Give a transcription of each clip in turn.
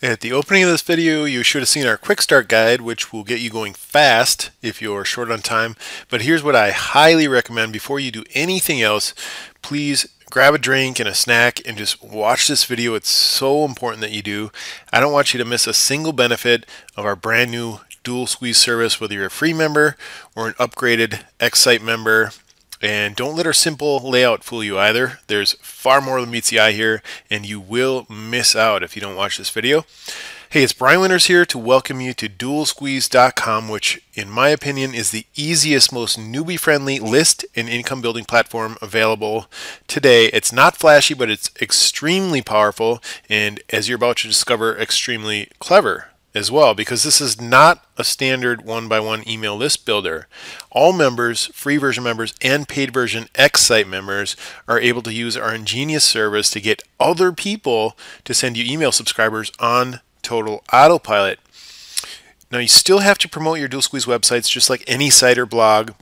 At the opening of this video, you should have seen our quick start guide, which will get you going fast if you're short on time. But here's what I highly recommend before you do anything else. Please grab a drink and a snack and just watch this video. It's so important that you do. I don't want you to miss a single benefit of our brand new dual squeeze service, whether you're a free member or an upgraded X-Site member. And don't let our simple layout fool you either. There's far more than meets the eye here, and you will miss out if you don't watch this video. Hey, it's Brian Winters here to welcome you to dualsqueeze.com, which, in my opinion, is the easiest, most newbie friendly list and income building platform available today. It's not flashy, but it's extremely powerful, and as you're about to discover, extremely clever as well because this is not a standard one by one email list builder. All members, free version members, and paid version X site members are able to use our ingenious service to get other people to send you email subscribers on Total Autopilot. Now, you still have to promote your Dual Squeeze websites just like any site or blog.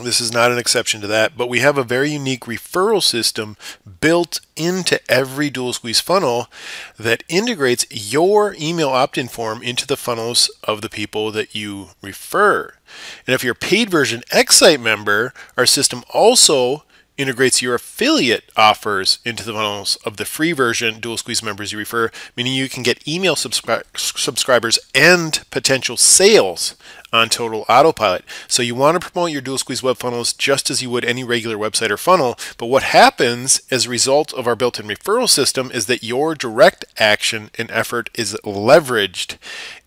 This is not an exception to that, but we have a very unique referral system built into every dual squeeze funnel that integrates your email opt-in form into the funnels of the people that you refer. And if you're a paid version X-Site member, our system also integrates your affiliate offers into the funnels of the free version dual squeeze members you refer, meaning you can get email subscri subscribers and potential sales on Total Autopilot. So you want to promote your dual squeeze web funnels just as you would any regular website or funnel. But what happens as a result of our built-in referral system is that your direct action and effort is leveraged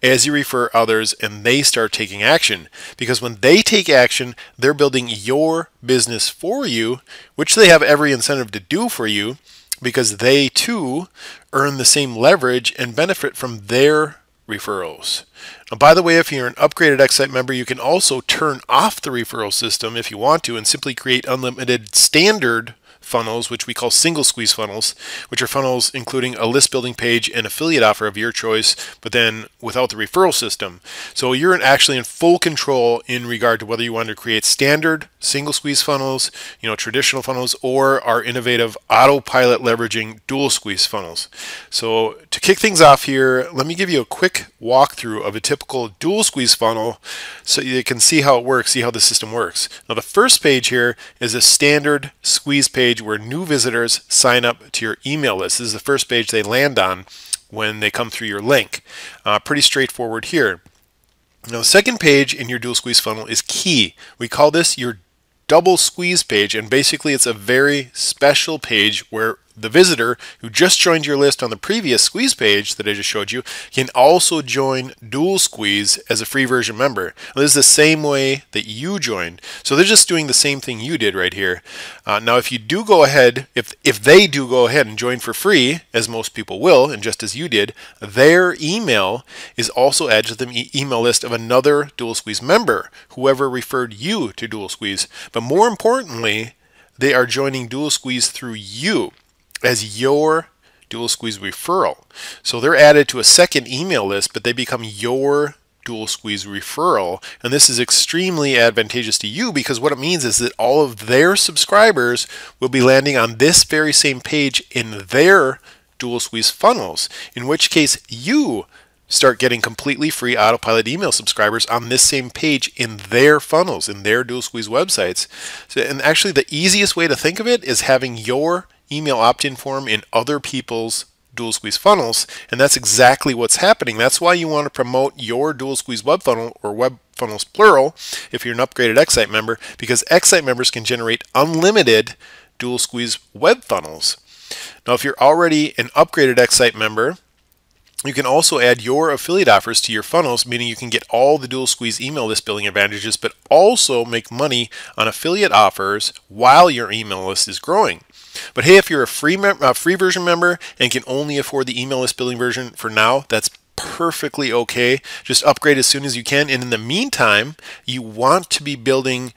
as you refer others and they start taking action. Because when they take action, they're building your business for you, which they have every incentive to do for you because they too earn the same leverage and benefit from their referrals. Now, by the way, if you're an upgraded X-Site member, you can also turn off the referral system if you want to and simply create unlimited standard funnels, which we call single squeeze funnels, which are funnels including a list building page and affiliate offer of your choice, but then without the referral system. So you're actually in full control in regard to whether you want to create standard single squeeze funnels, you know, traditional funnels, or our innovative autopilot leveraging dual squeeze funnels. So to kick things off here, let me give you a quick walkthrough of a typical dual squeeze funnel so you can see how it works, see how the system works. Now the first page here is a standard squeeze page where new visitors sign up to your email list. This is the first page they land on when they come through your link. Uh, pretty straightforward here. Now, the second page in your dual squeeze funnel is key. We call this your double squeeze page, and basically it's a very special page where the visitor who just joined your list on the previous squeeze page that I just showed you can also join dual squeeze as a free version member. This is the same way that you joined. So they're just doing the same thing you did right here. Uh, now if you do go ahead, if, if they do go ahead and join for free, as most people will, and just as you did, their email is also added to the e email list of another dual squeeze member, whoever referred you to dual squeeze. But more importantly, they are joining dual squeeze through you as your dual squeeze referral. So they're added to a second email list, but they become your dual squeeze referral. And this is extremely advantageous to you because what it means is that all of their subscribers will be landing on this very same page in their dual squeeze funnels, in which case you start getting completely free autopilot email subscribers on this same page in their funnels, in their dual squeeze websites. So, and actually the easiest way to think of it is having your email opt-in form in other people's dual squeeze funnels and that's exactly what's happening that's why you want to promote your dual squeeze web funnel or web funnels plural if you're an upgraded X-Site member because X-Site members can generate unlimited dual squeeze web funnels now if you're already an upgraded X-Site member you can also add your affiliate offers to your funnels, meaning you can get all the dual squeeze email list building advantages, but also make money on affiliate offers while your email list is growing. But hey, if you're a free uh, free version member and can only afford the email list building version for now, that's perfectly okay. Just upgrade as soon as you can. And in the meantime, you want to be building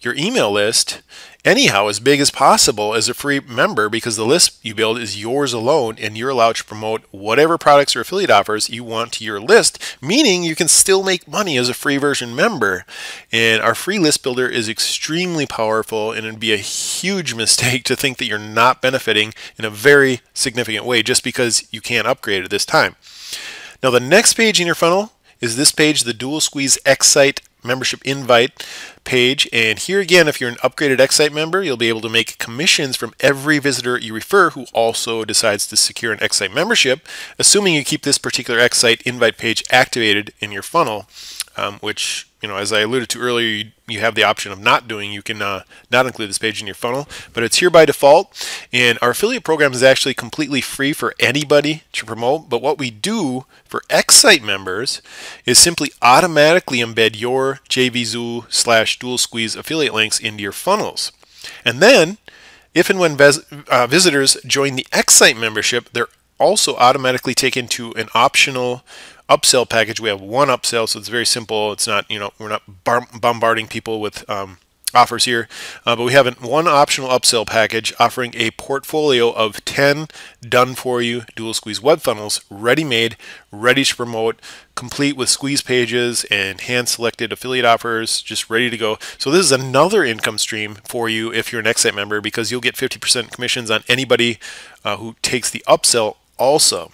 your email list anyhow as big as possible as a free member because the list you build is yours alone and you're allowed to promote whatever products or affiliate offers you want to your list, meaning you can still make money as a free version member. And our free list builder is extremely powerful and it'd be a huge mistake to think that you're not benefiting in a very significant way just because you can't upgrade at this time. Now the next page in your funnel is this page, the Dual Squeeze X-Site membership invite page. And here again, if you're an upgraded X-Site member, you'll be able to make commissions from every visitor you refer who also decides to secure an X-Site membership, assuming you keep this particular X-Site invite page activated in your funnel, um, which you know, as I alluded to earlier, you, have the option of not doing. You can uh, not include this page in your funnel, but it's here by default. And our affiliate program is actually completely free for anybody to promote. But what we do for X-Site members is simply automatically embed your JVZoo slash Dual Squeeze affiliate links into your funnels. And then, if and when vis uh, visitors join the X-Site membership, they're also automatically taken to an optional upsell package. We have one upsell, so it's very simple. It's not, you know, we're not bombarding people with um, offers here, uh, but we have one optional upsell package offering a portfolio of 10 done for you dual squeeze web funnels ready made, ready to promote, complete with squeeze pages and hand selected affiliate offers, just ready to go. So this is another income stream for you if you're an X-Site member because you'll get 50% commissions on anybody uh, who takes the upsell also.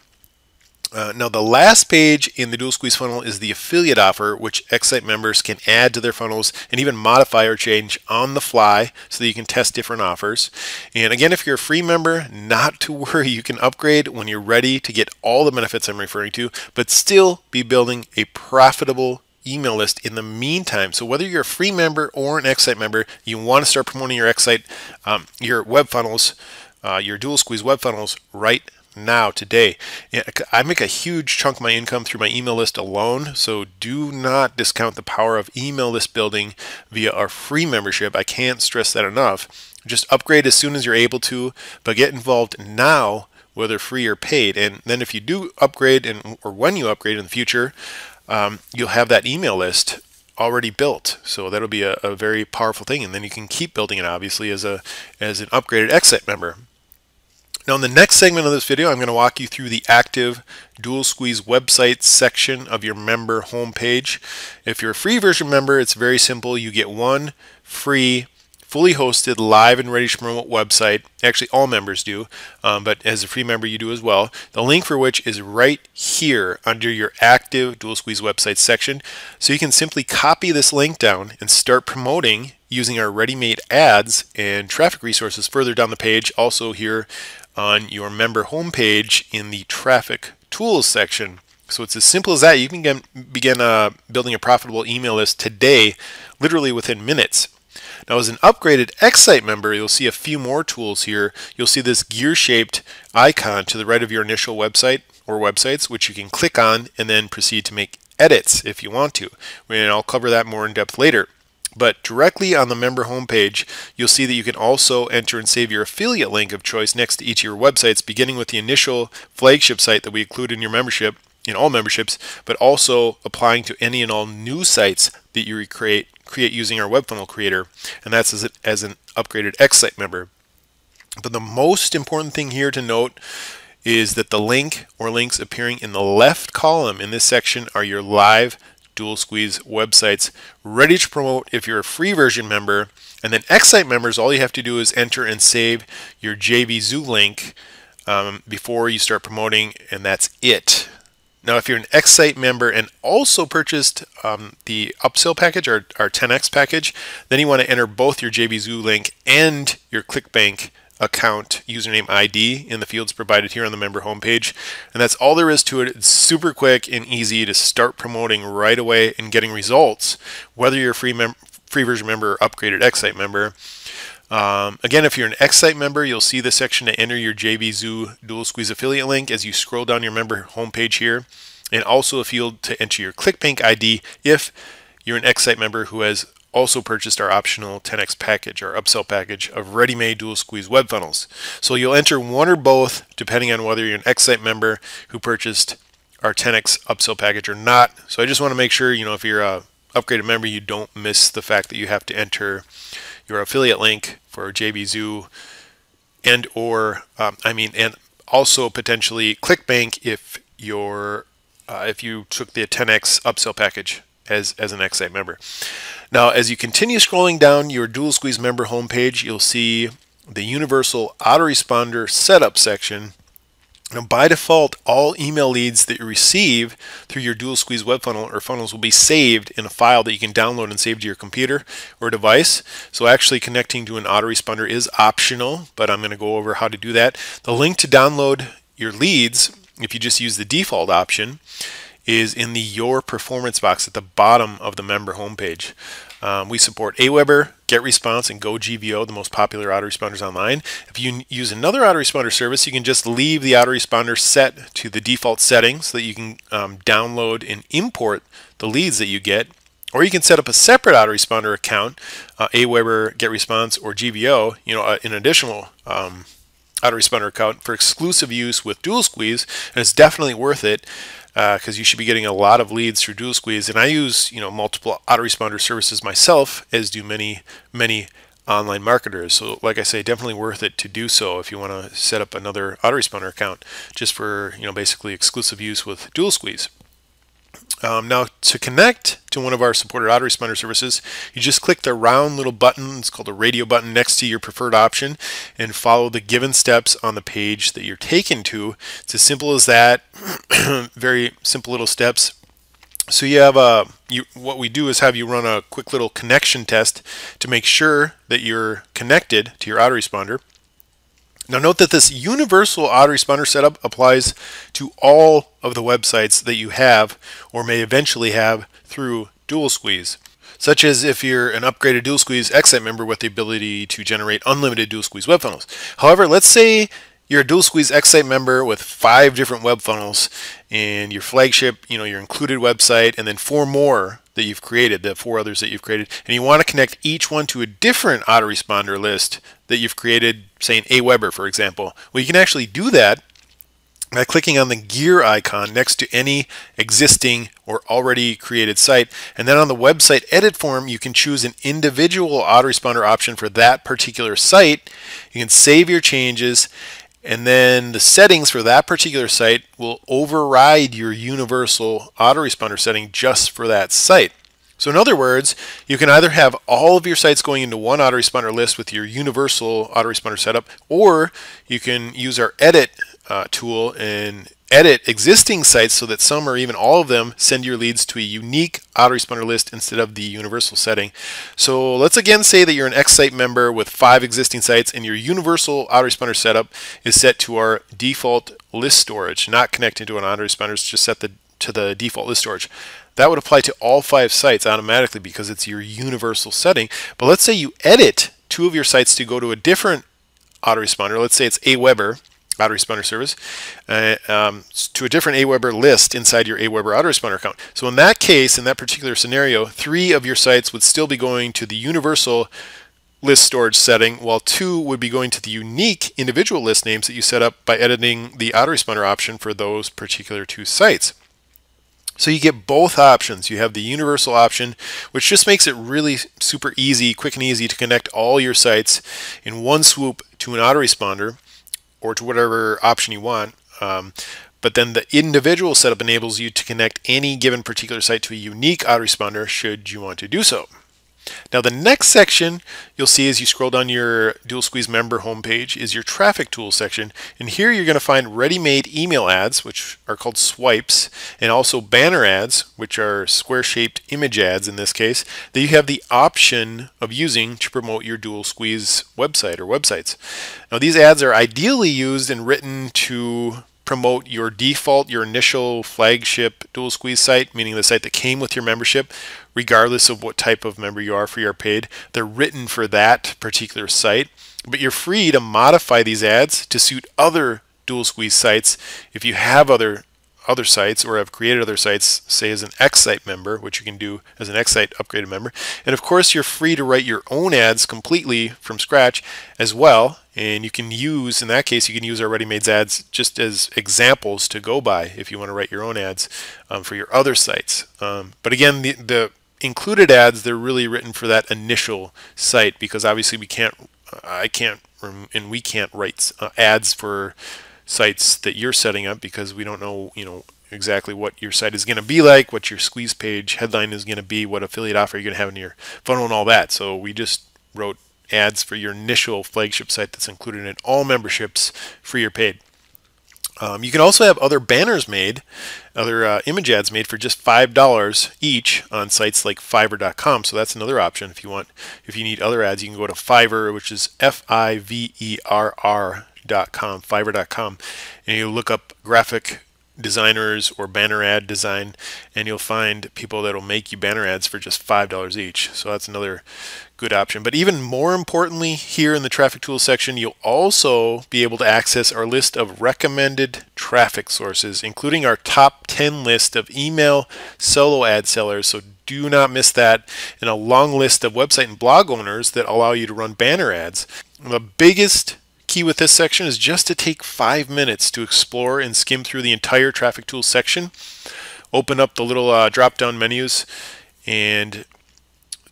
Uh, now the last page in the dual squeeze funnel is the affiliate offer which X-Site members can add to their funnels and even modify or change on the fly so that you can test different offers. And again, if you're a free member, not to worry, you can upgrade when you're ready to get all the benefits I'm referring to, but still be building a profitable email list in the meantime. So whether you're a free member or an X-Site member, you want to start promoting your X-Site, um, your web funnels, uh, your dual squeeze web funnels right now today. I make a huge chunk of my income through my email list alone, so do not discount the power of email list building via our free membership. I can't stress that enough. Just upgrade as soon as you're able to, but get involved now, whether free or paid. And then if you do upgrade, and or when you upgrade in the future, um, you'll have that email list already built. So that'll be a, a, very powerful thing. And then you can keep building it obviously as a as an upgraded X-Site member. Now in the next segment of this video, I'm going to walk you through the active dual squeeze website section of your member homepage. If you're a free version member, it's very simple. You get one free fully hosted, live and ready to promote website. Actually, all members do, um, but as a free member, you do as well. The link for which is right here under your active Dual Squeeze website section. So you can simply copy this link down and start promoting using our ready-made ads and traffic resources further down the page. Also here on your member homepage in the traffic tools section. So it's as simple as that. You can begin, begin uh, building a profitable email list today, literally within minutes. Now as an upgraded X-Site member, you'll see a few more tools here. You'll see this gear-shaped icon to the right of your initial website or websites, which you can click on and then proceed to make edits if you want to. And I'll cover that more in depth later. But directly on the member homepage, you'll see that you can also enter and save your affiliate link of choice next to each of your websites, beginning with the initial flagship site that we include in your membership, in all memberships, but also applying to any and all new sites that you create, create using our web funnel creator, and that's as, as an upgraded X-Site member. But the most important thing here to note is that the link or links appearing in the left column in this section are your live Dual Squeeze websites ready to promote if you're a free version member. And then X-Site members, all you have to do is enter and save your JVZoo link um, before you start promoting, and that's it. Now, if you're an X-Site member and also purchased um, the upsell package or our 10x package, then you want to enter both your JVZoo link and your ClickBank account username ID in the fields provided here on the member homepage. And that's all there is to it. It's super quick and easy to start promoting right away and getting results, whether you're a free, member free version member or upgraded X-Site member. Um, again, if you're an X-Site member, you'll see the section to enter your JVZoo Dual Squeeze affiliate link as you scroll down your member homepage here, and also a field to enter your ClickBank ID if you're an X-Site member who has also purchased our optional 10x package, our upsell package of ready-made dual squeeze web funnels. So you'll enter one or both depending on whether you're an X-Site member who purchased our 10x upsell package or not. So I just want to make sure, you know, if you're a, upgraded member, you don't miss the fact that you have to enter your affiliate link for JVZoo and or um, I mean and also potentially ClickBank if you're uh, if you took the 10x upsell package as, as an Xsite member. Now, as you continue scrolling down your Dual Squeeze member homepage, you'll see the Universal Autoresponder Setup section now, by default, all email leads that you receive through your Dual Squeeze web funnel or funnels will be saved in a file that you can download and save to your computer or device. So actually connecting to an autoresponder is optional, but I'm going to go over how to do that. The link to download your leads, if you just use the default option, is in the Your Performance box at the bottom of the member homepage. Um, we support Aweber, GetResponse, and GoGVO, the most popular autoresponders online. If you use another autoresponder service, you can just leave the autoresponder set to the default settings so that you can um, download and import the leads that you get. Or you can set up a separate autoresponder account, uh, Aweber, GetResponse, or GVO, you know, uh, an additional um, autoresponder account for exclusive use with Dual Squeeze, and it's definitely worth it because uh, you should be getting a lot of leads through Dual Squeeze. And I use you know multiple autoresponder services myself, as do many many online marketers. So like I say, definitely worth it to do so if you want to set up another autoresponder account just for you know basically exclusive use with Dual Squeeze. Um, now to connect to one of our supported autoresponder services, you just click the round little button, it's called a radio button next to your preferred option and follow the given steps on the page that you're taken to. It's as simple as that, very simple little steps. So you have a, you, what we do is have you run a quick little connection test to make sure that you're connected to your autoresponder. Now note that this universal autoresponder setup applies to all of the websites that you have or may eventually have through Dual Squeeze, such as if you're an upgraded Dual Squeeze Xsite member with the ability to generate unlimited Dual Squeeze web funnels. However, let's say you're a Dual Squeeze Xsite member with five different web funnels and your flagship, you know, your included website, and then four more that you've created, the four others that you've created, and you want to connect each one to a different autoresponder list that you've created, say in Aweber, for example. Well, you can actually do that by clicking on the gear icon next to any existing or already created site. And then on the website edit form, you can choose an individual autoresponder option for that particular site. You can save your changes and then the settings for that particular site will override your universal autoresponder setting just for that site. So in other words, you can either have all of your sites going into one autoresponder list with your universal autoresponder setup, or you can use our edit uh, tool and edit existing sites so that some or even all of them send your leads to a unique autoresponder list instead of the universal setting. So let's again say that you're an Xsite member with five existing sites and your universal autoresponder setup is set to our default list storage, not connected to an autoresponder, it's just set the, to the default list storage. That would apply to all five sites automatically because it's your universal setting. But let's say you edit two of your sites to go to a different autoresponder. Let's say it's Aweber autoresponder service uh, um, to a different Aweber list inside your Aweber autoresponder account. So in that case, in that particular scenario, three of your sites would still be going to the universal list storage setting, while two would be going to the unique individual list names that you set up by editing the autoresponder option for those particular two sites. So you get both options. You have the universal option, which just makes it really super easy, quick and easy to connect all your sites in one swoop to an autoresponder or to whatever option you want. Um, but then the individual setup enables you to connect any given particular site to a unique autoresponder should you want to do so. Now the next section you'll see as you scroll down your Dual Squeeze member homepage is your traffic tools section. And here you're going to find ready-made email ads, which are called swipes, and also banner ads, which are square-shaped image ads in this case, that you have the option of using to promote your Dual Squeeze website or websites. Now these ads are ideally used and written to promote your default, your initial flagship dual squeeze site, meaning the site that came with your membership, regardless of what type of member you are for your paid. They're written for that particular site, but you're free to modify these ads to suit other dual squeeze sites if you have other other sites or have created other sites, say as an Xsite member, which you can do as an Xsite upgraded member. And of course, you're free to write your own ads completely from scratch as well. And you can use, in that case, you can use our ready-made ads just as examples to go by if you want to write your own ads um, for your other sites. Um, but again, the, the included ads, they're really written for that initial site because obviously we can't, I can't, and we can't write uh, ads for sites that you're setting up because we don't know, you know, exactly what your site is going to be like, what your squeeze page headline is going to be, what affiliate offer you're going to have in your funnel and all that. So we just wrote ads for your initial flagship site that's included in all memberships, free or paid. Um, you can also have other banners made, other uh, image ads made for just $5 each on sites like Fiverr.com. So that's another option if you want, if you need other ads, you can go to Fiverr, which is F-I-V-E-R-R.com, Fiverr.com, and you look up graphic designers or banner ad design and you'll find people that'll make you banner ads for just five dollars each. So that's another good option. But even more importantly here in the traffic tools section you'll also be able to access our list of recommended traffic sources including our top 10 list of email solo ad sellers. So do not miss that. And a long list of website and blog owners that allow you to run banner ads. The biggest key with this section is just to take five minutes to explore and skim through the entire traffic tools section. Open up the little uh, drop down menus and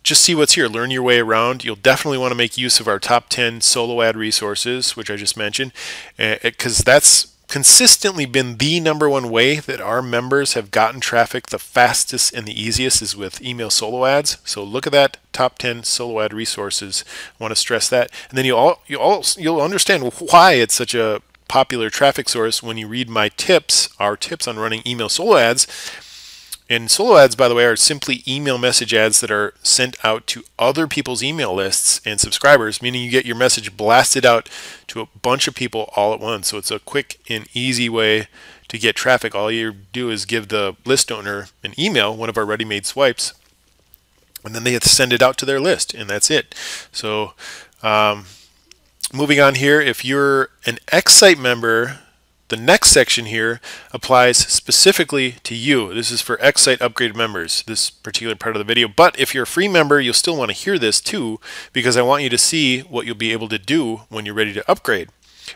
just see what's here. Learn your way around. You'll definitely want to make use of our top 10 solo ad resources, which I just mentioned, because uh, that's consistently been the number one way that our members have gotten traffic the fastest and the easiest is with email solo ads. So look at that top 10 solo ad resources. I want to stress that. And then you'll all, you all you'll understand why it's such a popular traffic source when you read my tips, our tips on running email solo ads and solo ads, by the way, are simply email message ads that are sent out to other people's email lists and subscribers, meaning you get your message blasted out to a bunch of people all at once. So it's a quick and easy way to get traffic. All you do is give the list owner an email, one of our ready-made swipes, and then they send it out to their list, and that's it. So um, moving on here, if you're an X-Site member, the next section here applies specifically to you. This is for X-Site members, this particular part of the video. But if you're a free member, you'll still want to hear this too, because I want you to see what you'll be able to do when you're ready to upgrade.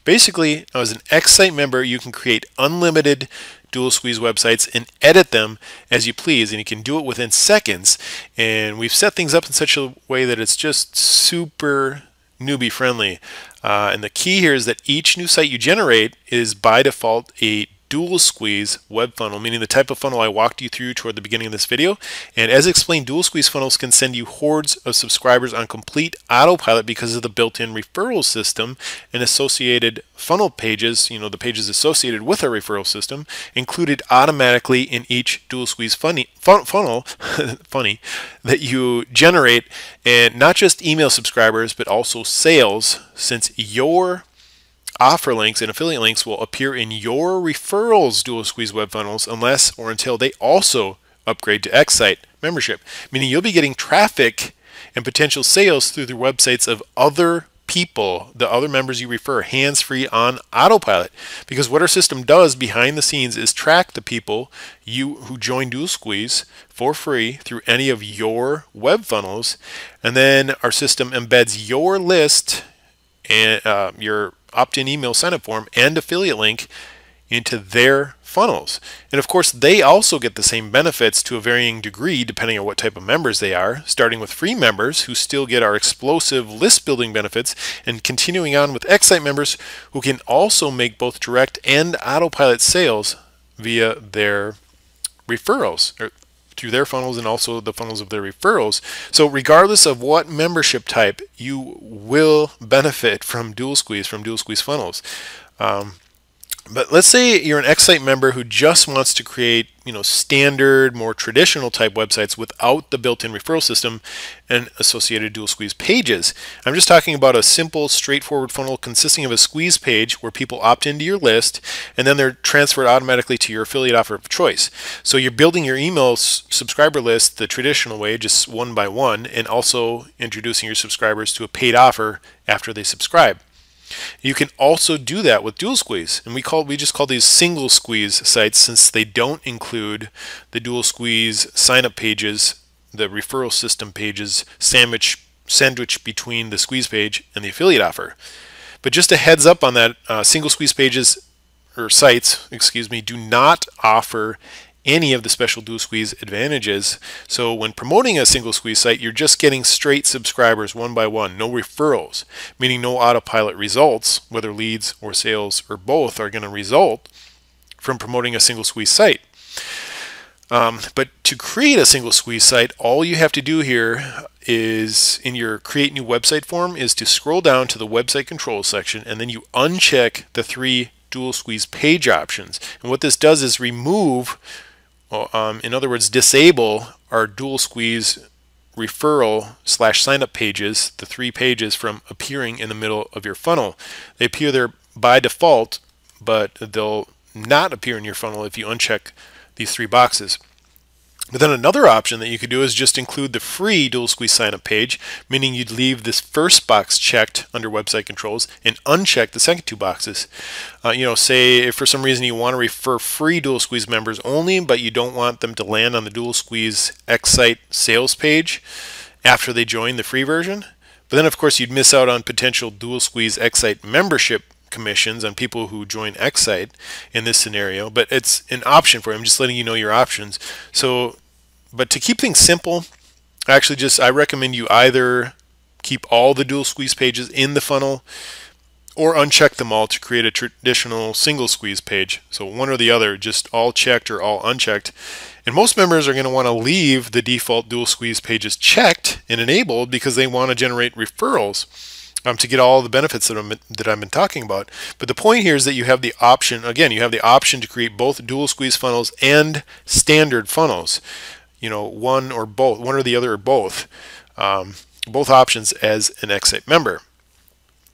Basically, as an X-Site member, you can create unlimited dual squeeze websites and edit them as you please and you can do it within seconds and we've set things up in such a way that it's just super newbie friendly. Uh, and the key here is that each new site you generate is by default a dual squeeze web funnel, meaning the type of funnel I walked you through toward the beginning of this video. And as explained, dual squeeze funnels can send you hordes of subscribers on complete autopilot because of the built-in referral system and associated funnel pages, you know, the pages associated with our referral system, included automatically in each dual squeeze funny, fun, funnel, funny, that you generate, and not just email subscribers, but also sales, since your offer links and affiliate links will appear in your referrals dual squeeze web funnels unless or until they also upgrade to X-Site membership, meaning you'll be getting traffic and potential sales through the websites of other people, the other members you refer, hands-free on autopilot. Because what our system does behind the scenes is track the people you who join Dual Squeeze for free through any of your web funnels, and then our system embeds your list and uh, your opt-in email sign-up form and affiliate link into their funnels. And of course, they also get the same benefits to a varying degree depending on what type of members they are, starting with free members who still get our explosive list building benefits and continuing on with X-Site members who can also make both direct and autopilot sales via their referrals or through their funnels and also the funnels of their referrals. So regardless of what membership type, you will benefit from Dual Squeeze, from Dual Squeeze funnels. Um, but let's say you're an X-Site member who just wants to create, you know, standard, more traditional type websites without the built-in referral system and associated dual squeeze pages. I'm just talking about a simple, straightforward funnel consisting of a squeeze page where people opt into your list and then they're transferred automatically to your affiliate offer of choice. So you're building your email subscriber list the traditional way, just one by one, and also introducing your subscribers to a paid offer after they subscribe. You can also do that with dual squeeze, and we call we just call these single squeeze sites since they don't include the dual squeeze sign up pages, the referral system pages, sandwich sandwich between the squeeze page and the affiliate offer. But just a heads up on that, uh, single squeeze pages or sites, excuse me, do not offer any of the special dual squeeze advantages. So when promoting a single squeeze site, you're just getting straight subscribers one by one, no referrals, meaning no autopilot results, whether leads or sales or both are going to result from promoting a single squeeze site. Um, but to create a single squeeze site, all you have to do here is in your create new website form is to scroll down to the website control section and then you uncheck the three dual squeeze page options. And what this does is remove, um, in other words, disable our dual squeeze referral slash sign up pages, the three pages from appearing in the middle of your funnel. They appear there by default, but they'll not appear in your funnel if you uncheck these three boxes. But then another option that you could do is just include the free dual squeeze signup page, meaning you'd leave this first box checked under website controls and uncheck the second two boxes. Uh, you know, say if for some reason you want to refer free dual squeeze members only, but you don't want them to land on the dual squeeze X site sales page after they join the free version. But then of course you'd miss out on potential dual squeeze X site membership commissions on people who join X-Site in this scenario, but it's an option for you. I'm just letting you know your options. So, but to keep things simple, actually just I recommend you either keep all the dual squeeze pages in the funnel or uncheck them all to create a traditional single squeeze page. So one or the other, just all checked or all unchecked. And most members are going to want to leave the default dual squeeze pages checked and enabled because they want to generate referrals um, to get all the benefits that, I'm, that I've been talking about. But the point here is that you have the option, again, you have the option to create both dual squeeze funnels and standard funnels. You know, one or both, one or the other or both. Um, both options as an X-Site member.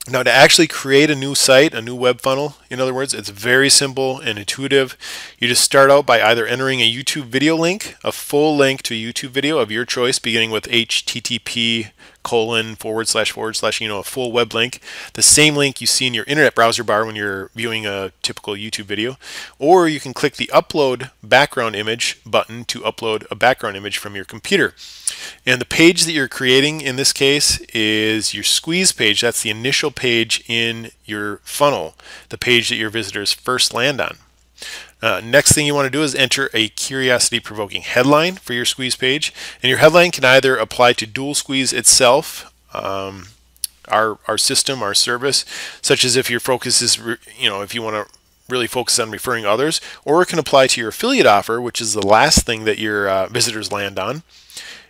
Now to actually create a new site, a new web funnel, in other words, it's very simple and intuitive. You just start out by either entering a YouTube video link, a full link to a YouTube video of your choice beginning with HTTP colon forward slash forward slash, you know, a full web link, the same link you see in your internet browser bar when you're viewing a typical YouTube video, or you can click the upload background image button to upload a background image from your computer. And the page that you're creating in this case is your squeeze page. That's the initial page in your funnel, the page that your visitors first land on. Uh, next thing you want to do is enter a curiosity provoking headline for your squeeze page. And your headline can either apply to dual squeeze itself, um, our, our system, our service, such as if your focus is, you know, if you want to really focus on referring others, or it can apply to your affiliate offer, which is the last thing that your uh, visitors land on.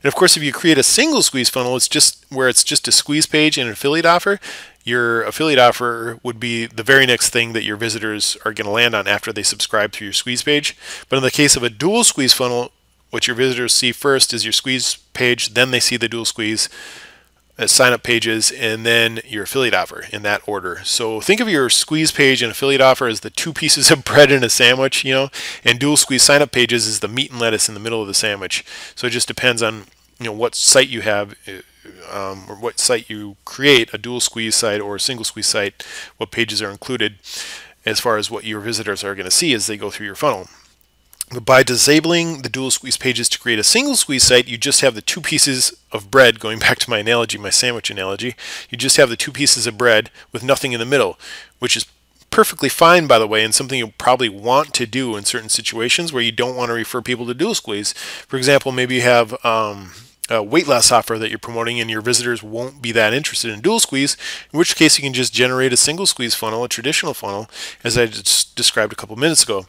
And of course, if you create a single squeeze funnel, it's just where it's just a squeeze page and an affiliate offer, your affiliate offer would be the very next thing that your visitors are going to land on after they subscribe to your squeeze page. But in the case of a dual squeeze funnel, what your visitors see first is your squeeze page, then they see the dual squeeze uh, sign up pages, and then your affiliate offer in that order. So think of your squeeze page and affiliate offer as the two pieces of bread in a sandwich, you know, and dual squeeze sign up pages is the meat and lettuce in the middle of the sandwich. So it just depends on you know what site you have uh, um, or what site you create, a dual squeeze site or a single squeeze site, what pages are included as far as what your visitors are going to see as they go through your funnel. But by disabling the dual squeeze pages to create a single squeeze site, you just have the two pieces of bread, going back to my analogy, my sandwich analogy, you just have the two pieces of bread with nothing in the middle, which is perfectly fine, by the way, and something you probably want to do in certain situations where you don't want to refer people to dual squeeze. For example, maybe you have um, a weight loss offer that you're promoting and your visitors won't be that interested in dual squeeze, in which case you can just generate a single squeeze funnel, a traditional funnel, as I just described a couple minutes ago.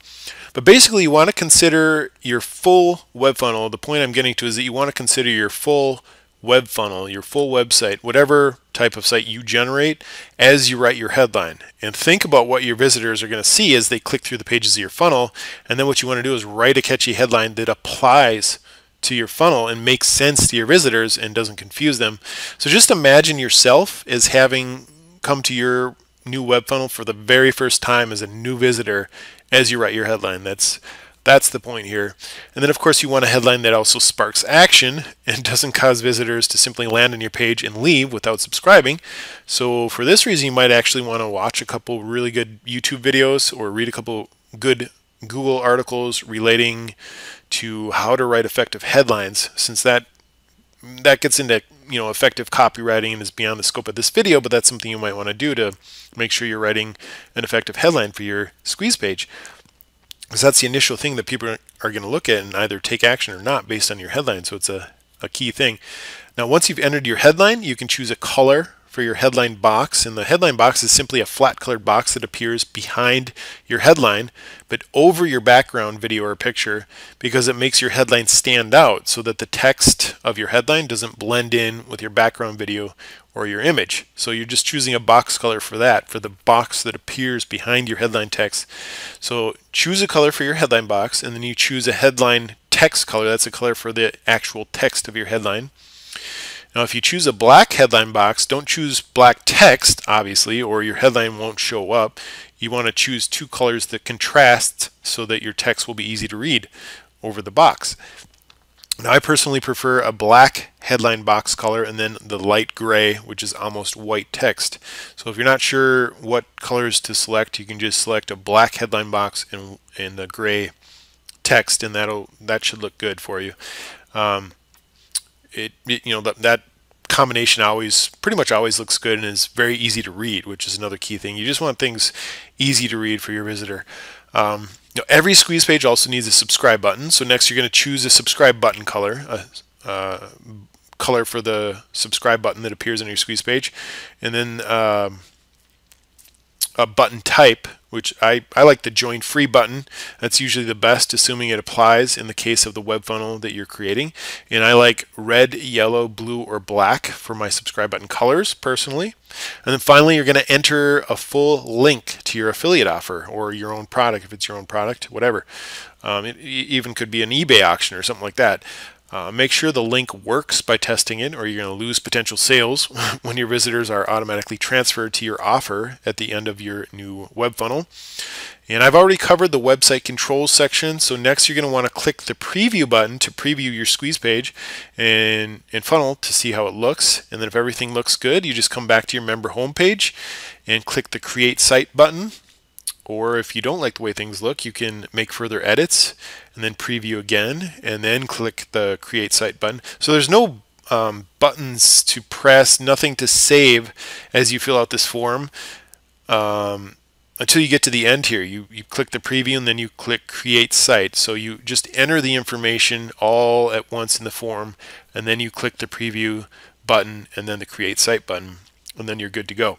But basically you want to consider your full web funnel. The point I'm getting to is that you want to consider your full web funnel, your full website, whatever type of site you generate as you write your headline. And think about what your visitors are going to see as they click through the pages of your funnel. And then what you want to do is write a catchy headline that applies to your funnel and makes sense to your visitors and doesn't confuse them. So just imagine yourself as having come to your new web funnel for the very first time as a new visitor as you write your headline. That's that's the point here. And then of course you want a headline that also sparks action and doesn't cause visitors to simply land on your page and leave without subscribing. So for this reason you might actually want to watch a couple really good YouTube videos or read a couple good Google articles relating to how to write effective headlines since that that gets into you know effective copywriting and is beyond the scope of this video but that's something you might want to do to make sure you're writing an effective headline for your squeeze page because that's the initial thing that people are going to look at and either take action or not based on your headline. So it's a, a key thing. Now, once you've entered your headline, you can choose a color for your headline box. And the headline box is simply a flat colored box that appears behind your headline, but over your background video or picture because it makes your headline stand out so that the text of your headline doesn't blend in with your background video or your image. So you're just choosing a box color for that, for the box that appears behind your headline text. So choose a color for your headline box and then you choose a headline text color. That's a color for the actual text of your headline. Now, if you choose a black headline box, don't choose black text, obviously, or your headline won't show up. You want to choose two colors that contrast so that your text will be easy to read over the box. Now, I personally prefer a black headline box color and then the light gray, which is almost white text. So if you're not sure what colors to select, you can just select a black headline box and, and the gray text, and that'll that should look good for you. Um, it, it you know that that combination always pretty much always looks good and is very easy to read, which is another key thing. You just want things easy to read for your visitor. Um, you know, every squeeze page also needs a subscribe button. So next you're going to choose a subscribe button color, a, a, color for the subscribe button that appears on your squeeze page, and then um, a button type which I, I like the join free button. That's usually the best, assuming it applies in the case of the web funnel that you're creating. And I like red, yellow, blue, or black for my subscribe button colors personally. And then finally, you're going to enter a full link to your affiliate offer or your own product, if it's your own product, whatever. Um, it even could be an eBay auction or something like that. Uh, make sure the link works by testing it, or you're going to lose potential sales when your visitors are automatically transferred to your offer at the end of your new web funnel. And I've already covered the website controls section, so next you're going to want to click the preview button to preview your squeeze page and, and funnel to see how it looks. And then if everything looks good, you just come back to your member homepage and click the create site button or if you don't like the way things look, you can make further edits and then preview again and then click the create site button. So there's no um, buttons to press, nothing to save as you fill out this form um, until you get to the end here. You, you click the preview and then you click create site. So you just enter the information all at once in the form and then you click the preview button and then the create site button and then you're good to go.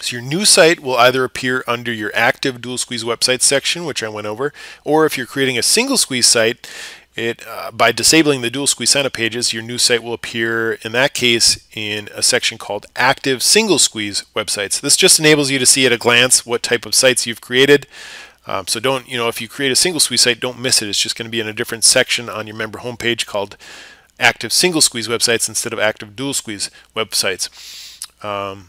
So your new site will either appear under your active dual squeeze website section, which I went over, or if you're creating a single squeeze site, it uh, by disabling the dual squeeze signup pages, your new site will appear in that case in a section called active single squeeze websites. This just enables you to see at a glance what type of sites you've created. Um, so don't, you know, if you create a single squeeze site, don't miss it. It's just going to be in a different section on your member homepage called active single squeeze websites instead of active dual squeeze websites. Um,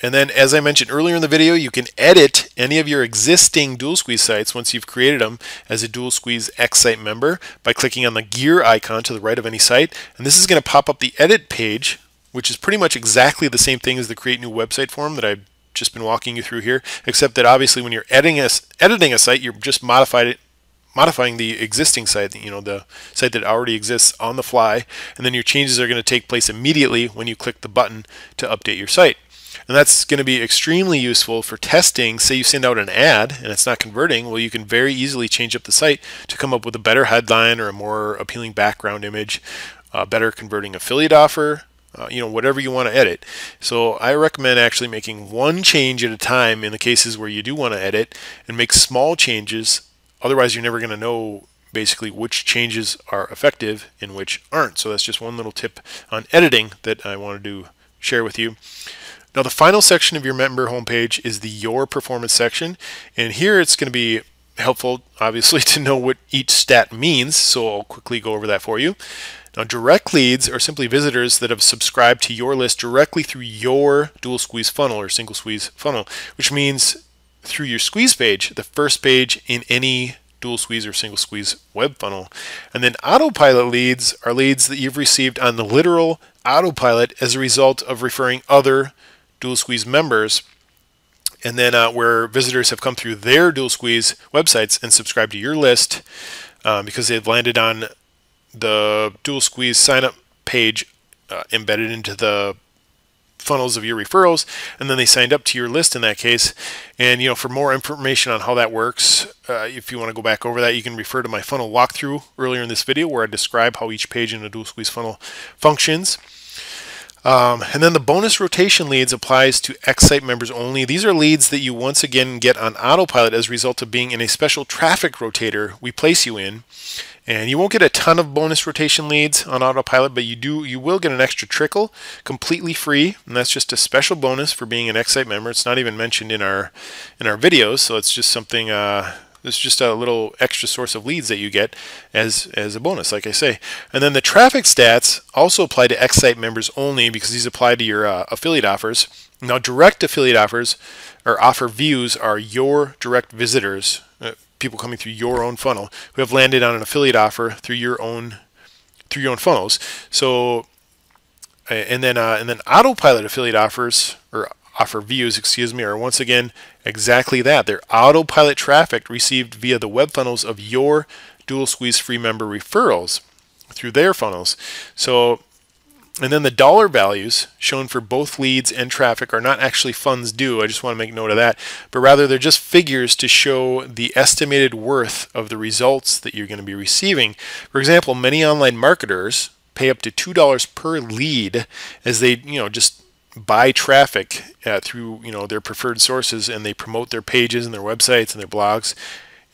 and then, as I mentioned earlier in the video, you can edit any of your existing Dual Squeeze sites once you've created them as a Dual Squeeze X site member by clicking on the gear icon to the right of any site. And this is going to pop up the edit page, which is pretty much exactly the same thing as the create new website form that I've just been walking you through here, except that obviously when you're editing a, editing a site, you're just modified it, modifying the existing site, you know, the site that already exists on the fly, and then your changes are going to take place immediately when you click the button to update your site. And that's going to be extremely useful for testing. Say you send out an ad and it's not converting, well, you can very easily change up the site to come up with a better headline or a more appealing background image, a better converting affiliate offer, uh, you know, whatever you want to edit. So I recommend actually making one change at a time in the cases where you do want to edit and make small changes. Otherwise, you're never going to know basically which changes are effective and which aren't. So that's just one little tip on editing that I wanted to share with you. Now the final section of your member homepage is the Your Performance section. And here it's going to be helpful, obviously, to know what each stat means. So I'll quickly go over that for you. Now direct leads are simply visitors that have subscribed to your list directly through your dual squeeze funnel or single squeeze funnel, which means through your squeeze page, the first page in any dual squeeze or single squeeze web funnel. And then autopilot leads are leads that you've received on the literal autopilot as a result of referring other Dual Squeeze members, and then uh, where visitors have come through their Dual Squeeze websites and subscribed to your list um, because they've landed on the Dual Squeeze sign up page uh, embedded into the funnels of your referrals and then they signed up to your list in that case. And you know for more information on how that works uh, if you want to go back over that you can refer to my funnel walkthrough earlier in this video where I describe how each page in a dual squeeze funnel functions um, and then the bonus rotation leads applies to X-Site members only. These are leads that you once again get on autopilot as a result of being in a special traffic rotator we place you in. And you won't get a ton of bonus rotation leads on autopilot, but you do you will get an extra trickle completely free, and that's just a special bonus for being an X-Site member. It's not even mentioned in our in our videos, so it's just something uh, it's just a little extra source of leads that you get as as a bonus, like I say. And then the traffic stats also apply to X-Site members only because these apply to your uh, affiliate offers. Now, direct affiliate offers or offer views are your direct visitors uh, people coming through your own funnel who have landed on an affiliate offer through your own through your own funnels. So and then uh, and then autopilot affiliate offers or offer views, excuse me, are once again exactly that. They're autopilot traffic received via the web funnels of your Dual Squeeze free member referrals through their funnels. So and then the dollar values shown for both leads and traffic are not actually funds due. I just want to make note of that. But rather, they're just figures to show the estimated worth of the results that you're going to be receiving. For example, many online marketers pay up to $2 per lead as they, you know, just buy traffic uh, through, you know, their preferred sources and they promote their pages and their websites and their blogs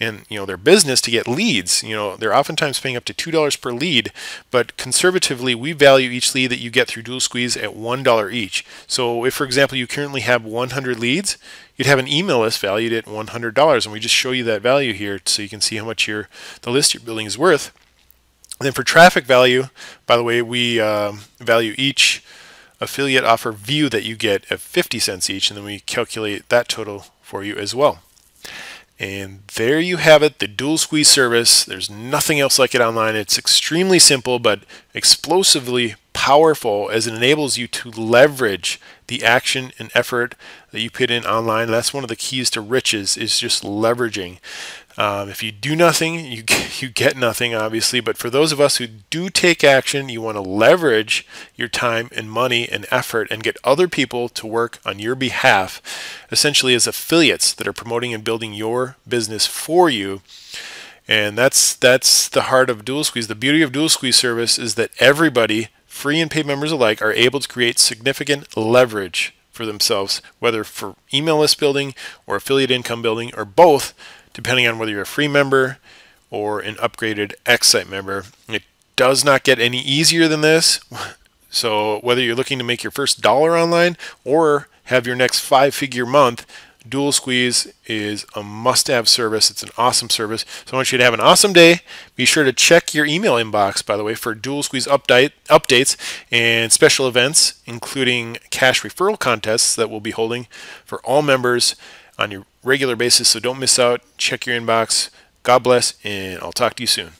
and you know their business to get leads. You know they're oftentimes paying up to two dollars per lead, but conservatively we value each lead that you get through Dual Squeeze at one dollar each. So if for example you currently have 100 leads, you'd have an email list valued at $100, and we just show you that value here so you can see how much your the list you're building is worth. And then for traffic value, by the way, we um, value each affiliate offer view that you get at 50 cents each, and then we calculate that total for you as well. And there you have it, the dual squeeze service. There's nothing else like it online. It's extremely simple but explosively powerful as it enables you to leverage the action and effort that you put in online. That's one of the keys to riches is just leveraging. Um, if you do nothing, you you get nothing, obviously. But for those of us who do take action, you want to leverage your time and money and effort and get other people to work on your behalf, essentially as affiliates that are promoting and building your business for you. And that's that's the heart of Dual Squeeze. The beauty of Dual Squeeze service is that everybody, free and paid members alike, are able to create significant leverage for themselves, whether for email list building or affiliate income building or both depending on whether you're a free member or an upgraded X-Site member. It does not get any easier than this. So whether you're looking to make your first dollar online or have your next five-figure month, Dual Squeeze is a must-have service. It's an awesome service. So I want you to have an awesome day. Be sure to check your email inbox, by the way, for Dual Squeeze update, updates and special events, including cash referral contests that we'll be holding for all members on your regular basis. So don't miss out. Check your inbox. God bless, and I'll talk to you soon.